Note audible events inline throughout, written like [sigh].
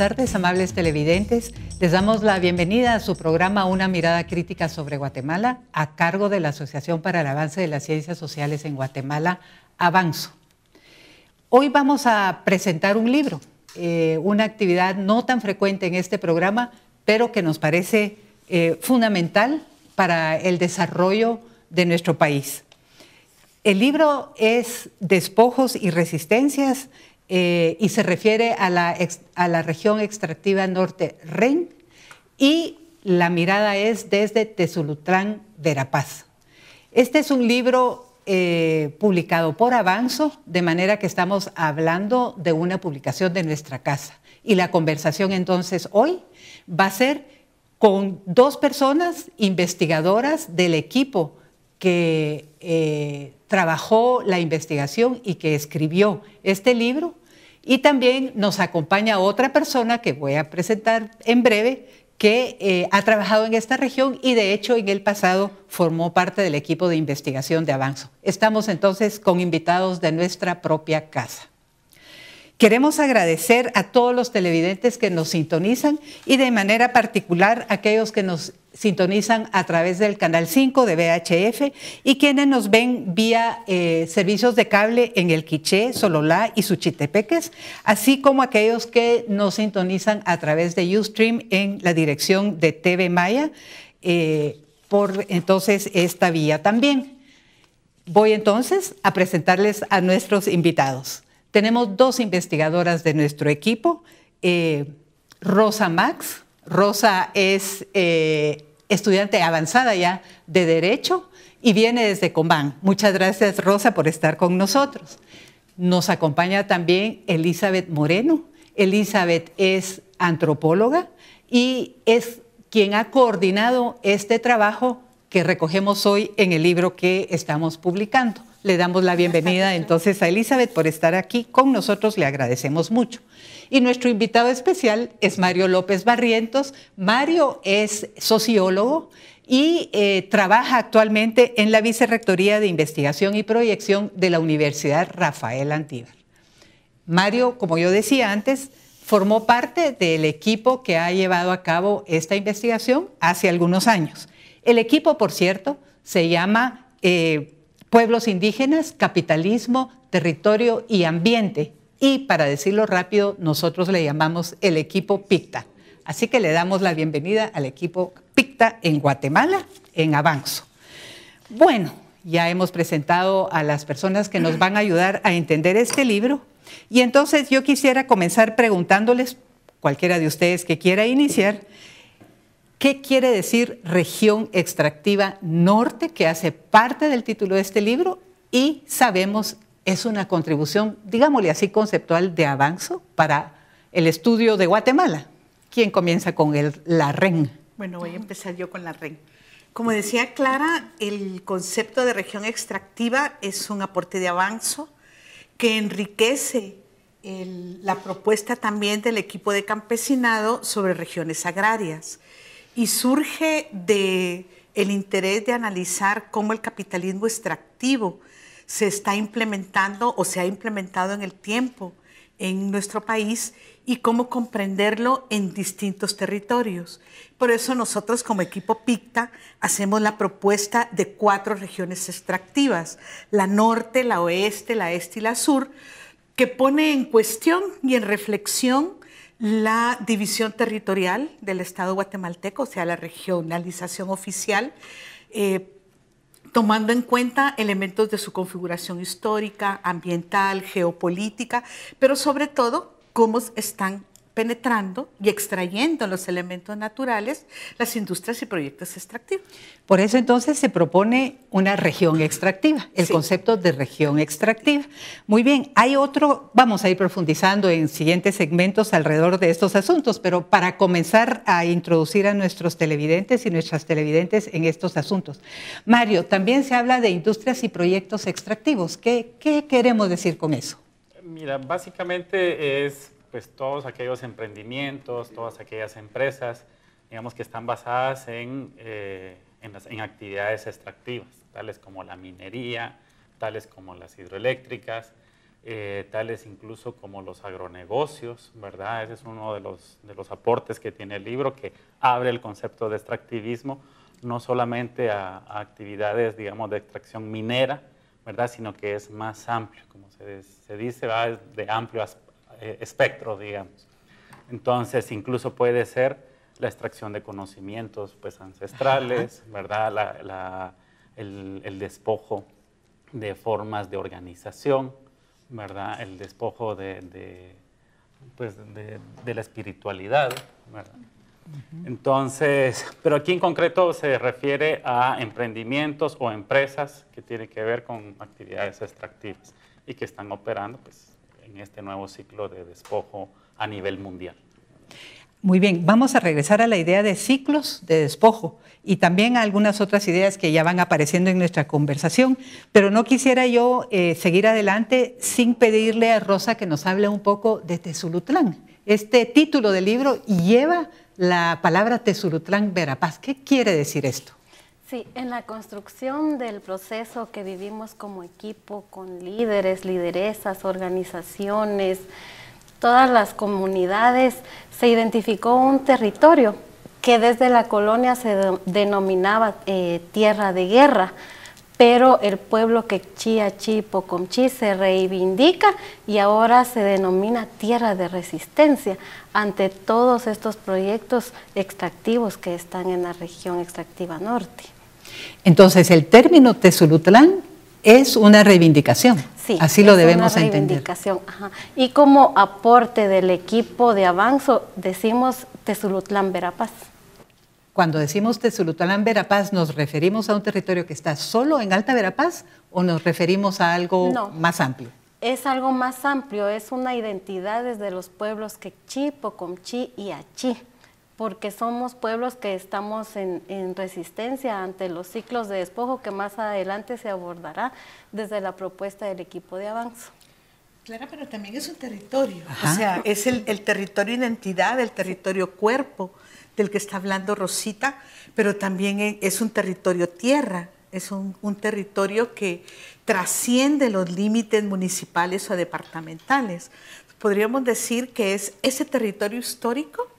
Tardes, amables televidentes. Les damos la bienvenida a su programa Una mirada crítica sobre Guatemala, a cargo de la Asociación para el Avance de las Ciencias Sociales en Guatemala, Avanzo. Hoy vamos a presentar un libro, eh, una actividad no tan frecuente en este programa, pero que nos parece eh, fundamental para el desarrollo de nuestro país. El libro es Despojos y Resistencias eh, y se refiere a la, a la región extractiva norte REN y la mirada es desde Tezulutlán, Verapaz. Este es un libro eh, publicado por Avanzo, de manera que estamos hablando de una publicación de nuestra casa. Y la conversación entonces hoy va a ser con dos personas investigadoras del equipo que eh, trabajó la investigación y que escribió este libro. Y también nos acompaña otra persona que voy a presentar en breve, que eh, ha trabajado en esta región y de hecho en el pasado formó parte del equipo de investigación de Avanzo. Estamos entonces con invitados de nuestra propia casa. Queremos agradecer a todos los televidentes que nos sintonizan y de manera particular a aquellos que nos sintonizan a través del canal 5 de VHF y quienes nos ven vía eh, servicios de cable en el Quiché, Sololá y Suchitepeques, así como aquellos que nos sintonizan a través de Ustream en la dirección de TV Maya, eh, por entonces esta vía también. Voy entonces a presentarles a nuestros invitados. Tenemos dos investigadoras de nuestro equipo. Eh, Rosa Max. Rosa es eh, estudiante avanzada ya de Derecho y viene desde Comán. Muchas gracias, Rosa, por estar con nosotros. Nos acompaña también Elizabeth Moreno. Elizabeth es antropóloga y es quien ha coordinado este trabajo que recogemos hoy en el libro que estamos publicando. Le damos la bienvenida [laughs] entonces a Elizabeth por estar aquí con nosotros, le agradecemos mucho. Y nuestro invitado especial es Mario López Barrientos. Mario es sociólogo y eh, trabaja actualmente en la Vicerrectoría de Investigación y Proyección de la Universidad Rafael Antíbar. Mario, como yo decía antes, formó parte del equipo que ha llevado a cabo esta investigación hace algunos años. El equipo, por cierto, se llama eh, pueblos indígenas, capitalismo, territorio y ambiente. Y para decirlo rápido, nosotros le llamamos el equipo PICTA. Así que le damos la bienvenida al equipo PICTA en Guatemala, en Avanzo. Bueno, ya hemos presentado a las personas que nos van a ayudar a entender este libro. Y entonces yo quisiera comenzar preguntándoles, cualquiera de ustedes que quiera iniciar, ¿Qué quiere decir región extractiva norte, que hace parte del título de este libro? Y sabemos, es una contribución, digámosle así, conceptual de avanzo para el estudio de Guatemala. ¿Quién comienza con el, la REN? Bueno, voy a empezar yo con la REN. Como decía Clara, el concepto de región extractiva es un aporte de avanzo que enriquece la propuesta también del equipo de campesinado sobre regiones agrarias y surge de el interés de analizar cómo el capitalismo extractivo se está implementando o se ha implementado en el tiempo en nuestro país y cómo comprenderlo en distintos territorios. Por eso nosotros como equipo PICTA hacemos la propuesta de cuatro regiones extractivas, la norte, la oeste, la este y la sur, que pone en cuestión y en reflexión la división territorial del Estado guatemalteco, o sea, la regionalización oficial, eh, tomando en cuenta elementos de su configuración histórica, ambiental, geopolítica, pero sobre todo cómo están penetrando y extrayendo los elementos naturales las industrias y proyectos extractivos. Por eso entonces se propone una región extractiva, el concepto de región extractiva. Muy bien, hay otro, vamos a ir profundizando en siguientes segmentos alrededor de estos asuntos, pero para comenzar a introducir a nuestros televidentes y nuestras televidentes en estos asuntos. Mario, también se habla de industrias y proyectos extractivos. ¿Qué, qué queremos decir con eso? Mira, básicamente es pues todos aquellos emprendimientos, todas aquellas empresas, digamos que están basadas en, eh, en, actividades extractivas, tales como la minería, tales como las hidroeléctricas, eh, tales incluso como los agronegocios, ¿verdad? Ese es uno de los, de los aportes que tiene el libro, que abre el concepto de extractivismo no solamente a, actividades, digamos, de extracción minera, ¿verdad? Sino que es más amplio, como se, dice, va de amplio eh, espectro, digamos. Entonces, incluso puede ser la extracción de conocimientos pues, ancestrales, ¿verdad? el, el despojo de formas de organización, ¿verdad? El despojo de, pues, de, la espiritualidad, ¿verdad? Entonces, pero aquí en concreto se refiere a emprendimientos o empresas que tienen que ver con actividades extractivas y que están operando pues, en este nuevo ciclo de despojo a nivel mundial. Muy bien, vamos a regresar a la idea de ciclos de despojo y también a algunas otras ideas que ya van apareciendo en nuestra conversación, pero no quisiera yo eh, seguir adelante sin pedirle a Rosa que nos hable un poco de Tezulutlán. Este título del libro lleva la palabra Tezulutlán Verapaz. ¿Qué quiere decir esto? Sí, en la construcción del proceso que vivimos como equipo, con líderes, lideresas, organizaciones, todas las comunidades, se identificó un territorio que desde la colonia se denominaba eh, tierra de guerra, pero el pueblo quechí, achí, pocomchí se reivindica y ahora se denomina tierra de resistencia ante todos estos proyectos extractivos que están en la región extractiva norte. Entonces, el término Tezulutlán es una reivindicación. Sí, así lo debemos una reivindicación. Y como aporte del equipo de Avanzo, decimos Tezulutlán Verapaz. Cuando decimos Tezulutlán Verapaz, ¿nos referimos a un territorio que está solo en Alta Verapaz o nos referimos a algo más amplio? Es algo más amplio, es una identidad desde los pueblos Quechí, Pocomchí y Achí porque somos pueblos que estamos en, resistencia ante los ciclos de despojo que más adelante se abordará desde la propuesta del equipo de Avanzo. Claro, pero también es un territorio, o sea, es el, territorio identidad, el territorio cuerpo del que está hablando Rosita, pero también es un territorio tierra, es un, un territorio que trasciende los límites municipales o departamentales. Podríamos decir que es ese territorio histórico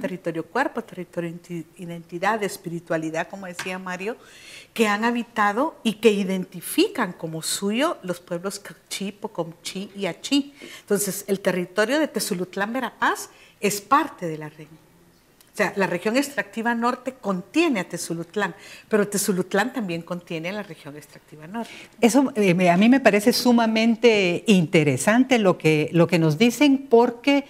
territorio cuerpo, territorio identidad, espiritualidad, como decía Mario, que han habitado y que identifican como suyo los pueblos Cachí, Pocomchí y Achí. Entonces, el territorio de Tezulutlán, Verapaz, es parte de la región. O sea, la región extractiva norte contiene a Tezulutlán, pero Tezulutlán también contiene a la región extractiva norte. Eso eh, a mí me parece sumamente interesante lo que, lo que nos dicen porque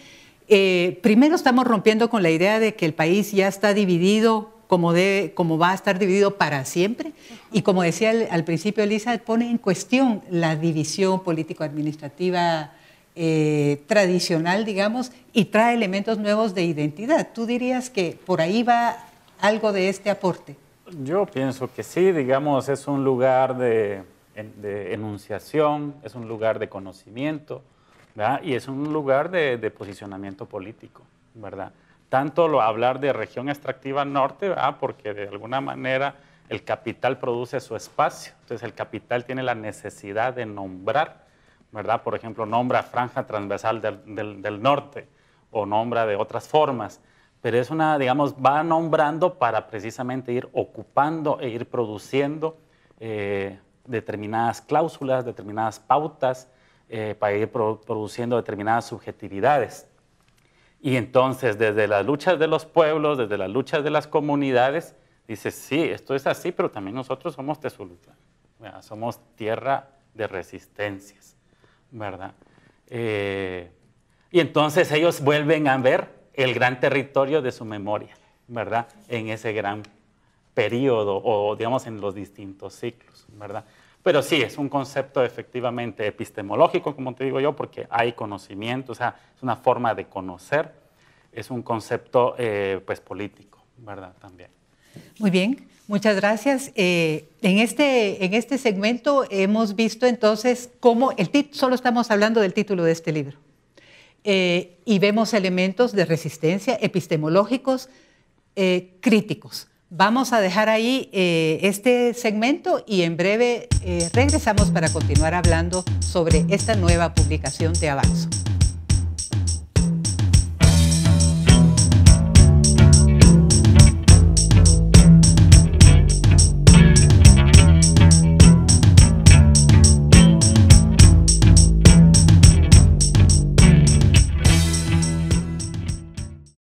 eh, primero estamos rompiendo con la idea de que el país ya está dividido como, como va a estar dividido para siempre. Y como decía al, principio Elisa, pone en cuestión la división político-administrativa eh, tradicional, digamos, y trae elementos nuevos de identidad. ¿Tú dirías que por ahí va algo de este aporte? Yo pienso que sí, digamos, es un lugar de enunciación, es un lugar de conocimiento, y es un lugar de, posicionamiento político, ¿verdad? Tanto lo, hablar de región extractiva norte, porque de alguna manera el capital produce su espacio, entonces el capital tiene la necesidad de nombrar, ¿verdad? Por ejemplo, nombra franja transversal del, norte o nombra de otras formas, pero es una, digamos, va nombrando para precisamente ir ocupando e ir produciendo eh, determinadas cláusulas, determinadas pautas, eh, para ir produciendo determinadas subjetividades. Y entonces, desde las luchas de los pueblos, desde las luchas de las comunidades, dice, sí, esto es así, pero también nosotros somos Tezulutlán, somos tierra de resistencias, ¿verdad? Eh, y entonces ellos vuelven a ver el gran territorio de su memoria, ¿verdad? En ese gran periodo o, digamos, en los distintos ciclos, ¿verdad? Pero sí, es un concepto efectivamente epistemológico, como te digo yo, porque hay conocimiento, o sea, es una forma de conocer, es un concepto eh, pues político, ¿verdad? También. Muy bien, muchas gracias. Eh, en, este, en este segmento hemos visto entonces cómo, el solo estamos hablando del título de este libro, eh, y vemos elementos de resistencia epistemológicos críticos Vamos a dejar ahí eh, este segmento y en breve eh, regresamos para continuar hablando sobre esta nueva publicación de Avanzo.